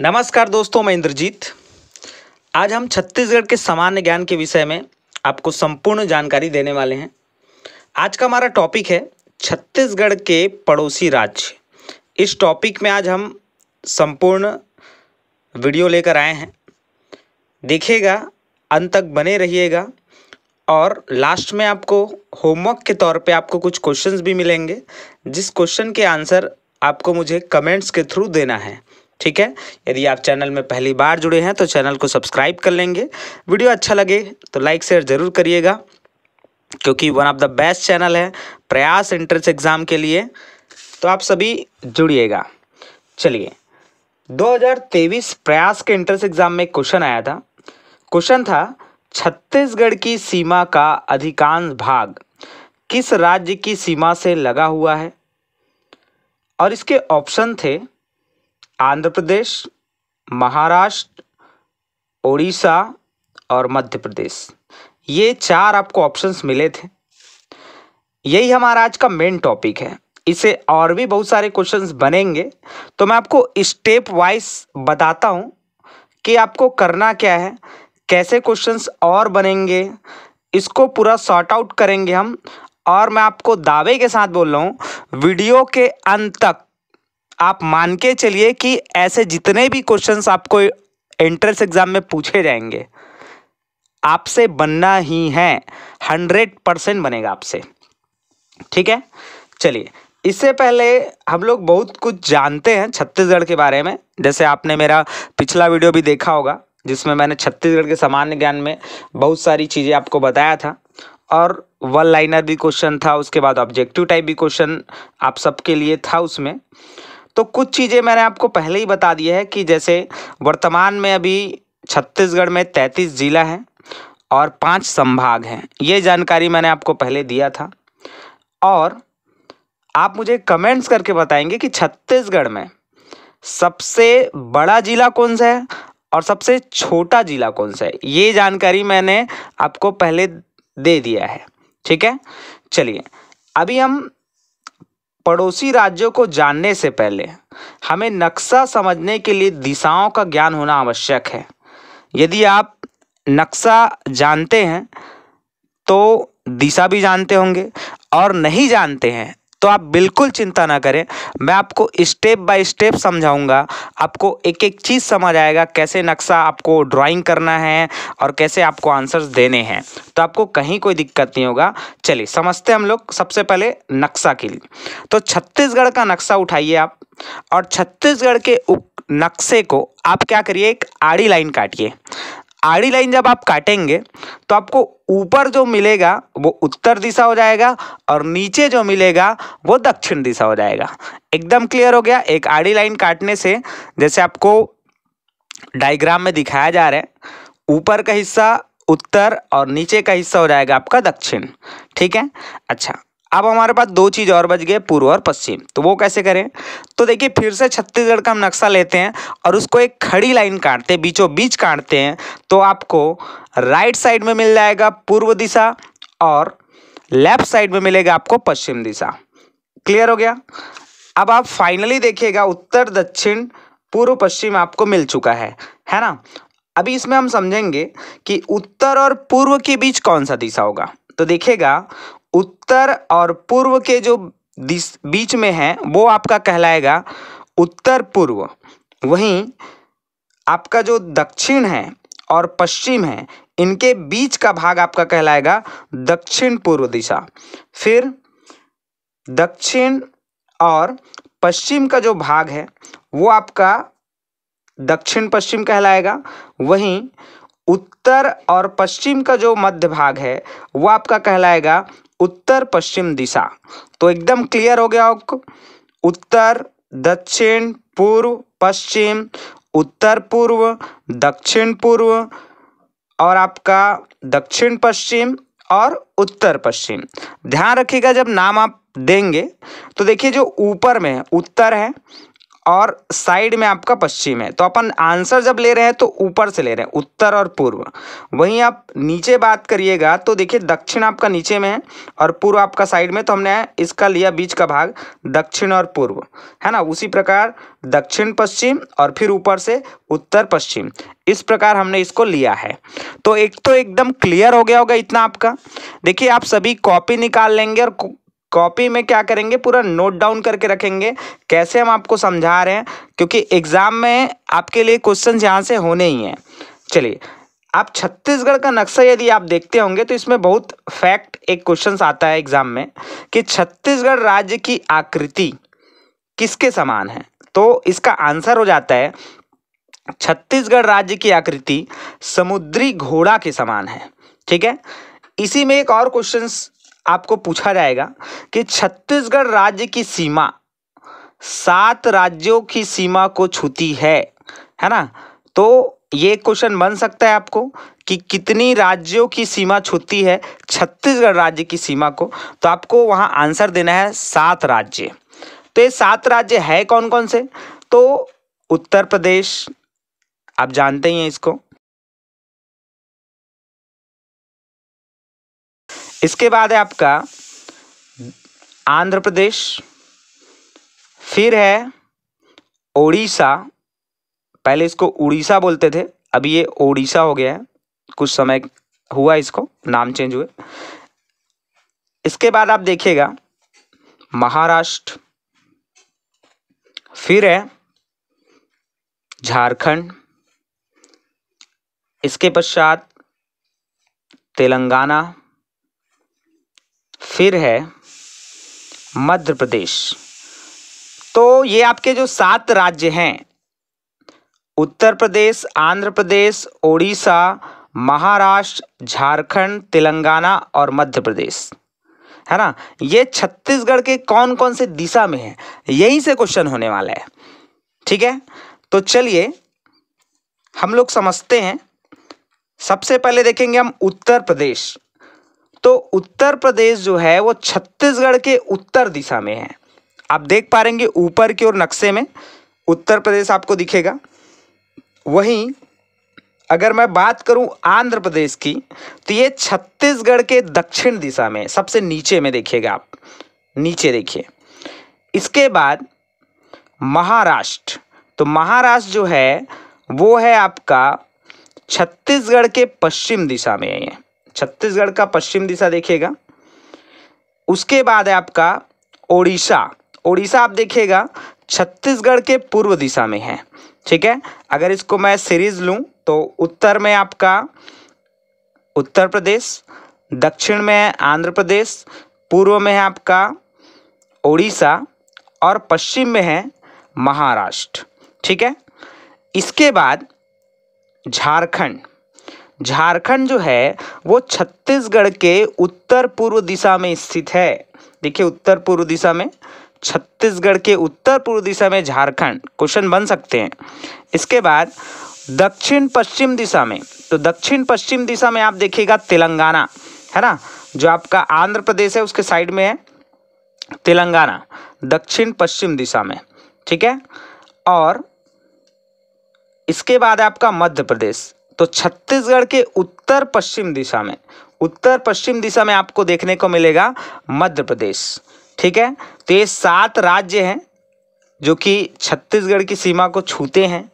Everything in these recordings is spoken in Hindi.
नमस्कार दोस्तों, मैं इंद्रजीत। आज हम छत्तीसगढ़ के सामान्य ज्ञान के विषय में आपको संपूर्ण जानकारी देने वाले हैं। आज का हमारा टॉपिक है छत्तीसगढ़ के पड़ोसी राज्य। इस टॉपिक में आज हम संपूर्ण वीडियो लेकर आए हैं। देखिएगा, अंत तक बने रहिएगा और लास्ट में आपको होमवर्क के तौर पे आपको कुछ क्वेश्चंस भी मिलेंगे, जिस क्वेश्चन के आंसर आपको मुझे कमेंट्स के थ्रू देना है। ठीक है? यदि आप चैनल में पहली बार जुड़े हैं तो चैनल को सब्सक्राइब कर लेंगे। वीडियो अच्छा लगे तो लाइक शेयर ज़रूर करिएगा, क्योंकि one of the best channel है प्रयास एंट्रेंस एग्ज़ाम के लिए। तो आप सभी जुड़िएगा। चलिए 2023 प्रयास के एंट्रेंस एग्ज़ाम में क्वेश्चन आया था। क्वेश्चन था, छत्तीसगढ़ की सीमा का अधिकांश भाग किस राज्य की सीमा से लगा हुआ है? और इसके ऑप्शन थे आंध्र प्रदेश, महाराष्ट्र उड़ीसा और मध्य प्रदेश। ये चार आपको ऑप्शंस मिले थे। यही हमारा आज का मेन टॉपिक है। इसे और भी बहुत सारे क्वेश्चंस बनेंगे। तो मैं आपको स्टेप वाइज बताता हूँ कि आपको करना क्या है, कैसे क्वेश्चंस और बनेंगे, इसको पूरा सॉर्ट आउट करेंगे हम। और मैं आपको दावे के साथ बोल रहा हूँ, वीडियो के अंत तक आप मान के चलिए कि ऐसे जितने भी क्वेश्चंस आपको एंट्रेंस एग्ज़ाम में पूछे जाएँगे, आपसे बनना ही है हंड्रेड परसेंट बनेगा आपसे। ठीक है? चलिए, इससे पहले हम लोग बहुत कुछ जानते हैं छत्तीसगढ़ के बारे में। जैसे आपने मेरा पिछला वीडियो भी देखा होगा, जिसमें मैंने छत्तीसगढ़ के सामान्य ज्ञान में बहुत सारी चीज़ें आपको बताया था। और वन लाइनर भी क्वेश्चन था, उसके बाद ऑब्जेक्टिव टाइप भी क्वेश्चन आप सबके लिए था उसमें। तो कुछ चीज़ें मैंने आपको पहले ही बता दिया है कि जैसे वर्तमान में अभी छत्तीसगढ़ में तैंतीस जिला हैं और पाँच संभाग हैं। ये जानकारी मैंने आपको पहले दिया था। और आप मुझे कमेंट्स करके बताएँगे कि छत्तीसगढ़ में सबसे बड़ा जिला कौन सा है और सबसे छोटा जिला कौन सा है। ये जानकारी मैंने आपको पहले दे दिया है। ठीक है? चलिए, अभी हम पड़ोसी राज्यों को जानने से पहले हमें नक्शा समझने के लिए दिशाओं का ज्ञान होना आवश्यक है। यदि आप नक्शा जानते हैं तो दिशा भी जानते होंगे और नहीं जानते हैं तो आप बिल्कुल चिंता ना करें। मैं आपको स्टेप बाय स्टेप समझाऊँगा। आपको एक एक चीज़ समझ आएगा, कैसे नक्शा आपको ड्राइंग करना है और कैसे आपको आंसर्स देने हैं। तो आपको कहीं कोई दिक्कत नहीं होगा। चलिए, समझते हम लोग सबसे पहले नक्शा के लिए। तो छत्तीसगढ़ का नक्शा उठाइए आप और छत्तीसगढ़ के नक्शे को आप क्या करिए? एक आड़ी लाइन काटिए। आड़ी लाइन जब आप काटेंगे तो आपको ऊपर जो मिलेगा, वो उत्तर दिशा हो जाएगा और नीचे जो मिलेगा, वो दक्षिण दिशा हो जाएगा। एकदम क्लियर हो गया? एक आड़ी लाइन काटने से, जैसे आपको डायग्राम में दिखाया जा रहा है, ऊपर का हिस्सा उत्तर और नीचे का हिस्सा हो जाएगा आपका दक्षिण। ठीक है? अच्छा अब हमारे पास दो चीज़ और बच गए, पूर्व और पश्चिम। तो वो कैसे करें? तो देखिए, फिर से छत्तीसगढ़ का हम नक्शा लेते हैं और उसको एक खड़ी लाइन काटते हैं बीचों बीच काटते हैं तो आपको राइट साइड में मिल जाएगा पूर्व दिशा और लेफ़्ट साइड में मिलेगा आपको पश्चिम दिशा। क्लियर हो गया? अब आप फाइनली देखिएगा, उत्तर, दक्षिण, पूर्व, पश्चिम आपको मिल चुका है। है ना? अभी इसमें हम समझेंगे कि उत्तर और पूर्व के बीच कौन सा दिशा होगा। तो देखिएगा उत्तर और पूर्व के जो बीच में है, वो आपका कहलाएगा उत्तर पूर्व। वहीं आपका जो दक्षिण है और पश्चिम है, इनके बीच का भाग आपका कहलाएगा दक्षिण पूर्व दिशा। फिर दक्षिण और पश्चिम का जो भाग है, वो आपका दक्षिण पश्चिम कहलाएगा। वहीं उत्तर और पश्चिम का जो मध्य भाग है, वो आपका कहलाएगा उत्तर पश्चिम दिशा। तो एकदम क्लियर हो गया आपको? उत्तर, दक्षिण, पूर्व, पश्चिम, उत्तर, पूर्व, दक्षिण, पूर्व, और आपका दक्षिण पश्चिम और उत्तर पश्चिम। ध्यान रखिएगा जब नाम आप देंगे तो देखिए जो ऊपर में है, उत्तर है और साइड में आपका पश्चिम है। तो अपन आंसर जब ले रहे हैं तो ऊपर से ले रहे हैं, उत्तर और पूर्व। वहीं आप नीचे बात करिएगा तो देखिए दक्षिण आपका नीचे में है और पूर्व आपका साइड में तो हमने इसका लिया बीच का भाग, दक्षिण और पूर्व। है ना? उसी प्रकार दक्षिण पश्चिम और फिर ऊपर से उत्तर पश्चिम। इस प्रकार हमने इसको लिया है। तो एक तो एकदम क्लियर हो गया होगा इतना आपका। देखिए आप सभी कॉपी निकाल लेंगे और कॉपी में क्या करेंगे? पूरा नोट डाउन करके रखेंगे। कैसे हम आपको समझा रहे हैं? क्योंकि एग्ज़ाम में आपके लिए क्वेश्चन यहाँ से होने ही हैं। चलिए, आप छत्तीसगढ़ का नक्शा यदि आप देखते होंगे तो इसमें बहुत फैक्ट एक क्वेश्चन आता है एग्ज़ाम में कि छत्तीसगढ़ राज्य की आकृति किसके समान है? तो इसका आंसर हो जाता है, छत्तीसगढ़ राज्य की आकृति समुद्री घोड़ा के समान है। ठीक है? इसी में एक और क्वेश्चन आपको पूछा जाएगा कि छत्तीसगढ़ राज्य की सीमा सात राज्यों की सीमा को छूती है है ना? तो ये क्वेश्चन बन सकता है आपको कि कितनी राज्यों की सीमा छूती है छत्तीसगढ़ राज्य की सीमा को। तो आपको वहाँ आंसर देना है सात राज्य। तो ये सात राज्य है कौन कौन से? तो उत्तर प्रदेश, आप जानते ही हैं इसको। इसके बाद है आपका आंध्र प्रदेश, फिर है ओडिशा। पहले इसको उड़ीसा बोलते थे, अभी ये ओडिशा हो गया है। कुछ समय हुआ इसको, नाम चेंज हुए। इसके बाद आप देखिएगा, महाराष्ट्र, फिर है झारखंड। इसके पश्चात तेलंगाना फिर है मध्य प्रदेश। तो ये आपके जो सात राज्य हैं, उत्तर प्रदेश, आंध्र प्रदेश, ओडिशा, महाराष्ट्र, झारखंड, तेलंगाना और मध्य प्रदेश। है ना? ये छत्तीसगढ़ के कौन कौन से दिशा में है? यहीं से क्वेश्चन होने वाला है। ठीक है? तो चलिए, हम लोग समझते हैं। सबसे पहले देखेंगे हम उत्तर प्रदेश। तो उत्तर प्रदेश जो है, वो छत्तीसगढ़ के उत्तर दिशा में है। आप देख पा रहेंगे ऊपर की ओर नक्शे में उत्तर प्रदेश आपको दिखेगा। वहीं अगर मैं बात करूँ आंध्र प्रदेश की तो ये छत्तीसगढ़ के दक्षिण दिशा में, सबसे नीचे में देखिएगा आप। नीचे देखिए। इसके बाद महाराष्ट्र। तो महाराष्ट्र जो है, वो है आपका छत्तीसगढ़ के पश्चिम दिशा में है छत्तीसगढ़ का पश्चिम दिशा देखिएगा। उसके बाद है आपका ओडिशा। ओडिशा आप देखिएगा, छत्तीसगढ़ के पूर्व दिशा में है। ठीक है? अगर इसको मैं सीरीज़ लूँ तो उत्तर में आपका उत्तर प्रदेश, दक्षिण में है आंध्र प्रदेश, पूर्व में है आपका ओडिशा और पश्चिम में है महाराष्ट्र। ठीक है? इसके बाद झारखंड। झारखंड जो है, वो छत्तीसगढ़ के उत्तर पूर्व दिशा में स्थित है। देखिए उत्तर पूर्व दिशा में, छत्तीसगढ़ के उत्तर पूर्व दिशा में झारखंड, क्वेश्चन बन सकते हैं। इसके बाद दक्षिण पश्चिम दिशा में तो दक्षिण पश्चिम दिशा में आप देखिएगा तेलंगाना, है ना? जो आपका आंध्र प्रदेश है, उसके साइड में है, तेलंगाना दक्षिण पश्चिम दिशा में, ठीक है? और इसके बाद आपका मध्य प्रदेश तो छत्तीसगढ़ के उत्तर पश्चिम दिशा में उत्तर पश्चिम दिशा में आपको देखने को मिलेगा मध्य प्रदेश, ठीक है? तो ये सात राज्य हैं, जो कि छत्तीसगढ़ की सीमा को छूते हैं।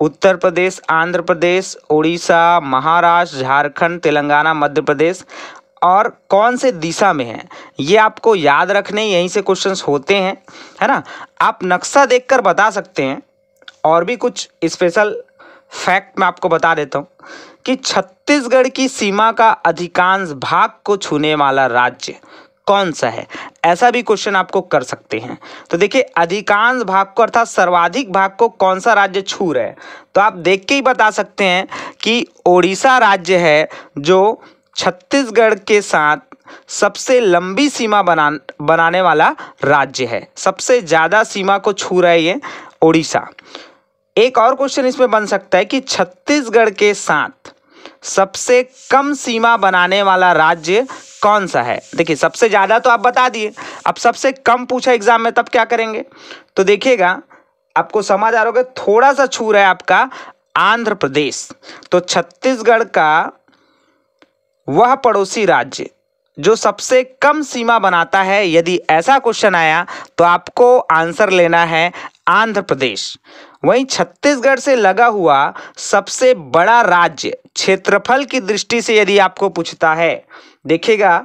उत्तर प्रदेश, आंध्र प्रदेश उड़ीसा महाराष्ट्र, झारखंड, तेलंगाना, मध्य प्रदेश, और कौन से दिशा में है? ये आपको याद रखने यहीं से क्वेश्चंस होते हैं, है ना? आप नक्शा देखकर बता सकते हैं, और भी कुछ स्पेशल फैक्ट मैं आपको बता देता हूँ कि छत्तीसगढ़ की सीमा का अधिकांश भाग को छूने वाला राज्य कौन सा है? ऐसा भी क्वेश्चन आपको कर सकते हैं। तो देखिए, अधिकांश भाग को अर्थात सर्वाधिक भाग को कौन सा राज्य छू रहा है? तो आप देख के ही बता सकते हैं कि ओडिशा राज्य है जो छत्तीसगढ़ के साथ सबसे लंबी सीमा बना बनाने वाला राज्य है। सबसे ज़्यादा सीमा को छू रहा है ये ओडिशा। एक और क्वेश्चन इसमें बन सकता है कि छत्तीसगढ़ के साथ सबसे कम सीमा बनाने वाला राज्य कौन सा है? देखिए, सबसे ज़्यादा तो आप बता दिए। अब सबसे कम पूछा एग्ज़ाम में तब क्या करेंगे? तो देखिएगा, आपको समझ आ रहा होगा थोड़ा सा छू रहा है आपका, आंध्र प्रदेश। तो छत्तीसगढ़ का वह पड़ोसी राज्य जो सबसे कम सीमा बनाता है, यदि ऐसा क्वेश्चन आया तो आपको आंसर लेना है आंध्र प्रदेश। वहीं छत्तीसगढ़ से लगा हुआ सबसे बड़ा राज्य क्षेत्रफल की दृष्टि से यदि आपको पूछता है, देखिएगा,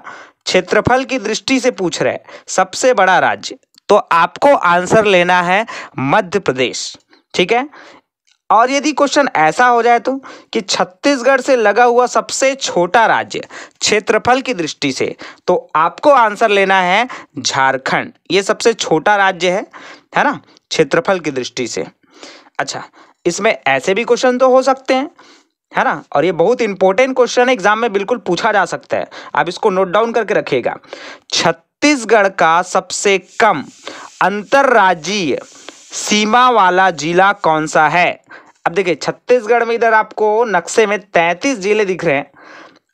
क्षेत्रफल की दृष्टि से पूछ रहे सबसे बड़ा राज्य तो आपको आंसर लेना है मध्य प्रदेश। ठीक है? और यदि क्वेश्चन ऐसा हो जाए तो कि छत्तीसगढ़ से लगा हुआ सबसे छोटा राज्य क्षेत्रफल की दृष्टि से तो आपको आंसर लेना है झारखंड। ये सबसे छोटा राज्य है है ना? क्षेत्रफल की दृष्टि से। अच्छा इसमें ऐसे भी क्वेश्चन तो हो सकते हैं, है ना? और ये बहुत इंपॉर्टेंट क्वेश्चन एग्ज़ाम में बिल्कुल पूछा जा सकता है। आप इसको नोट डाउन करके रखिएगा। छत्तीसगढ़ का सबसे कम अंतर्राज्यीय सीमा वाला जिला कौन सा है? अब देखिए, छत्तीसगढ़ में इधर आपको नक्शे में तैंतीस ज़िले दिख रहे हैं।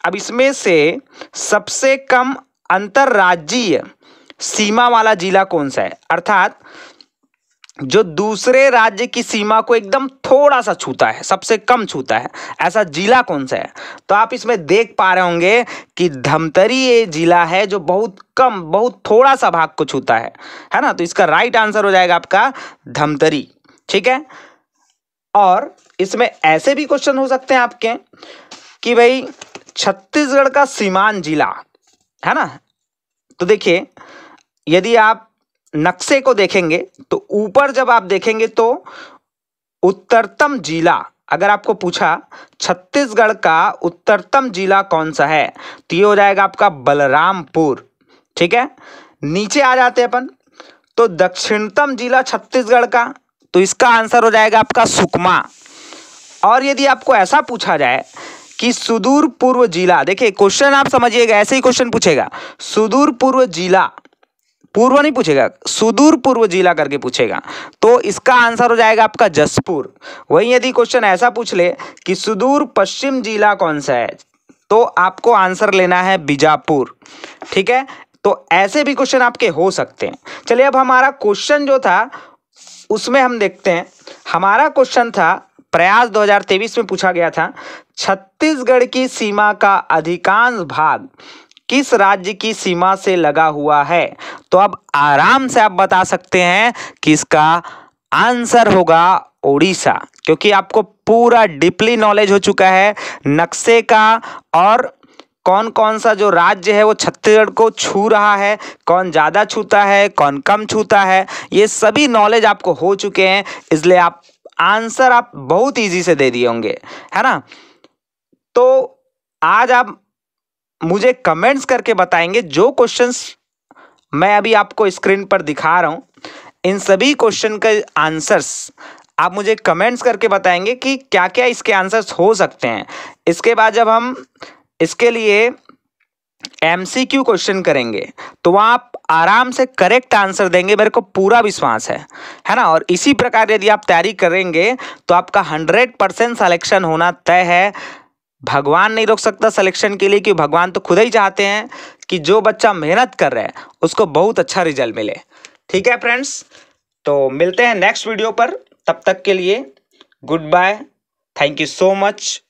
अब इसमें से सबसे कम अंतर्राज्यीय सीमा वाला जिला कौन सा है? अर्थात जो दूसरे राज्य की सीमा को एकदम थोड़ा सा छूता है, सबसे कम छूता है, ऐसा जिला कौन सा है? तो आप इसमें देख पा रहे होंगे कि धमतरी ये जिला है जो बहुत कम, बहुत थोड़ा सा भाग को छूता है है ना? तो इसका राइट आंसर हो जाएगा आपका धमतरी, ठीक है? और इसमें ऐसे भी क्वेश्चन हो सकते हैं आपके कि भाई छत्तीसगढ़ का सीमान जिला, है ना? तो देखिए, यदि आप नक्शे को देखेंगे तो ऊपर जब आप देखेंगे तो उत्तरतम जिला, अगर आपको पूछा, छत्तीसगढ़ का उत्तरतम जिला कौन सा है तो ये हो जाएगा आपका बलरामपुर, ठीक है? नीचे आ जाते हैं अपन तो दक्षिणतम जिला छत्तीसगढ़ का तो इसका आंसर हो जाएगा आपका सुकमा। और यदि आपको ऐसा पूछा जाए कि सुदूर पूर्व जिला, देखिए, क्वेश्चन आप समझिएगा, ऐसे ही क्वेश्चन पूछेगा सुदूर पूर्व जिला पूर्व नहीं पूछेगा, सुदूर पूर्व जिला करके पूछेगा। तो इसका आंसर हो जाएगा आपका जसपुर। वहीं यदि क्वेश्चन ऐसा पूछ ले कि सुदूर पश्चिम जिला कौन सा है तो आपको आंसर लेना है बीजापुर। ठीक है? तो ऐसे भी क्वेश्चन आपके हो सकते हैं। चलिए अब हमारा क्वेश्चन जो था, उसमें हम देखते हैं। हमारा क्वेश्चन था, प्रयास 2023 में पूछा गया था, छत्तीसगढ़ की सीमा का अधिकांश भाग किस राज्य की सीमा से लगा हुआ है? तो अब आराम से आप बता सकते हैं कि इसका आंसर होगा ओडिशा, क्योंकि आपको पूरा डीपली नॉलेज हो चुका है नक्शे का, और कौन कौन सा जो राज्य है वो छत्तीसगढ़ को छू रहा है, कौन ज़्यादा छूता है, कौन कम छूता है, ये सभी नॉलेज आपको हो चुके हैं, इसलिए आप आंसर आप बहुत इजी से दे दिए होंगे, है ना? तो आज आप मुझे कमेंट्स करके बताएँगे जो क्वेश्चंस मैं अभी आपको स्क्रीन पर दिखा रहा हूँ। इन सभी क्वेश्चन के आंसर्स आप मुझे कमेंट्स करके बताएँगे कि क्या क्या इसके आंसर्स हो सकते हैं। इसके बाद जब हम इसके लिए एम सी क्यू क्वेश्चन करेंगे तो वहाँ आप आराम से करेक्ट आंसर देंगे। मेरे को पूरा विश्वास है है ना? और इसी प्रकार यदि आप तैयारी करेंगे तो आपका हंड्रेड परसेंट सलेक्शन होना तय है। भगवान नहीं रोक सकता सिलेक्शन के लिए कि भगवान तो खुद ही चाहते हैं कि जो बच्चा मेहनत कर रहा है, उसको बहुत अच्छा रिज़ल्ट मिले। ठीक है फ्रेंड्स तो मिलते हैं नेक्स्ट वीडियो पर। तब तक के लिए goodbye thank you so much